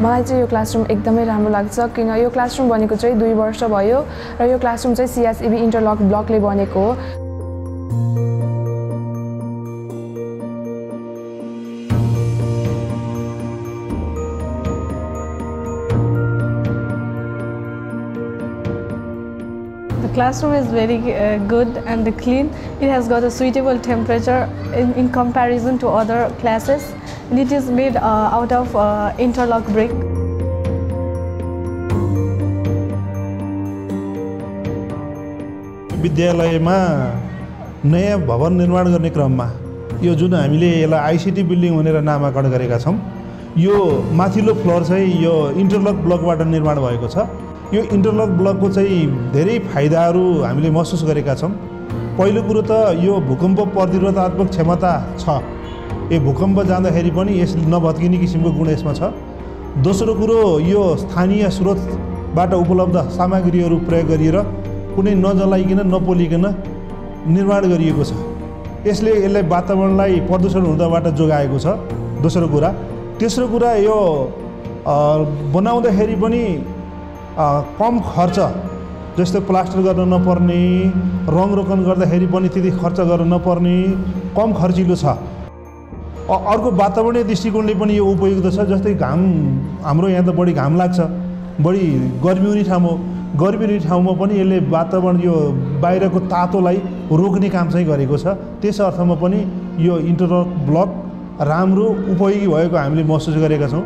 मलाई चाहिँ यो क्लासरुम एकदमै राम्रो लाग्छ किन यो क्लासरुम बनेको चाहिँ दुई वर्ष भयो र यो क्लासरुम चाहिँ सिएसइबी इन्टरलक ब्लकले बनेको हो The classroom is very uh, good and clean. It has got a suitable temperature in, in comparison to other classes. And it is made uh, out of uh, interlock brick. विद्यालयमा नयाँ भवन निर्माण गर्ने क्रममा यो जुन हामीले यसलाई आइसिटी बिल्डिङ भनेर नामाकरण गरेका छौँ यो माथिल्लो फ्लोर चाहिँ यो इन्टरलक ब्लकबाट निर्माण भएको छ। यो इन्टरलक ब्लकको चाहिँ धेरै फाइदाहरू हामीले महसुस गरेका छौँ। पहिलो कुरो त यो भूकम्प प्रतिरोधात्मक क्षमता छ। यो भूकम्प जाँदाखेरि पनि यस नभत्किने किसिमको गुण यसमा छ। दोस्रो कुरो यो स्थानीय स्रोतबाट उपलब्ध सामग्रीहरू प्रयोग गरिएर कुनै नजलाइकन नपोलिकन निर्माण गरिएको छ। यसले यसलाई वातावरणलाई प्रदूषण हुँदाबाट जोगाएको छ। दोस्रो कुरा तेस्रो कुरा यो बनाउँदाखेरि पनि कम खर्च जस्तो प्लास्टर गर्न नपर्ने रङ रोकन गर्दाखेरि पनि त्यति खर्च गर्न नपर्ने कम खर्चिलो छ। अर्को वातावरणीय दृष्टिकोणले पनि यो उपयुक्त छ जस्तै घाम हाम्रो यहाँ त बढी घाम लाग्छ। बढी गर्मी हुने ठाउँ हो गर्मी हुने ठाउँमा पनि यसले वातावरण यो बाहिरको तातोलाई रोक्ने काम चाहिँ गरेको छ। त्यस अर्थमा पनि यो इन्टरलक ब्लक राम्रो उपयोगी भएको हामीले महसुस गरेका छौँ।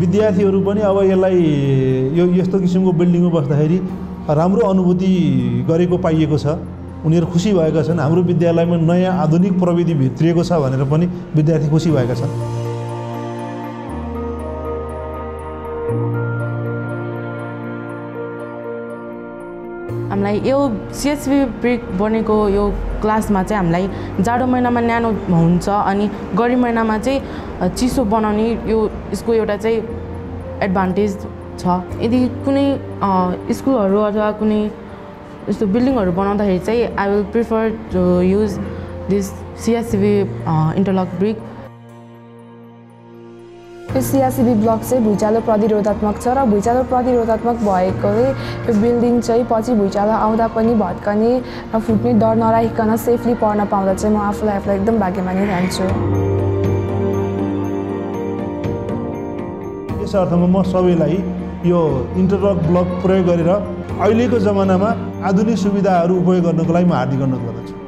विद्यार्थीहरू पनि अब यसलाई यो यस्तो किसिमको बिल्डिङमा बस्दाखेरि राम्रो अनुभूति गरेको पाइएको छ। उनीहरू खुसी भएका छन्। हाम्रो विद्यालयमा नयाँ आधुनिक प्रविधि भित्रिएको छ भनेर पनि विद्यार्थी खुसी भएका छन्। हामीलाई यो सिएचबी ब्रिक बनेको यो क्लासमा चाहिँ हामीलाई जाडो महिनामा न्यानो हुन्छ अनि गर्मी महिनामा चाहिँ चिसो बनाउने यो यसको एउटा चाहिँ एडभान्टेज छ। यदि कुनै स्कुलहरू अथवा कुनै यस्तो बिल्डिङहरू बनाउँदाखेरि चाहिँ I will prefer to use this CHB interlock brick यो सिआसिबी ब्लक चाहिँ भुइँचालो प्रतिरोधात्मक छ र भुइँचालो प्रतिरोधात्मक भएकोले यो बिल्डिङ चाहिँ पछि भुइँचालो आउँदा पनि भत्कने र फुट्ने डर नराखिकन सेफली पढ्न पाउँदा चाहिँ म आफूलाई आफूलाई एकदम भाग्यमानी ठान्छु यस अर्थमा म सबैलाई यो इन्टरलक ब्लक प्रयोग गरेर अहिलेको जमानामा आधुनिक सुविधाहरू उपयोग गर्नको लागि म हार्दिक अनुरोध गर्दछु।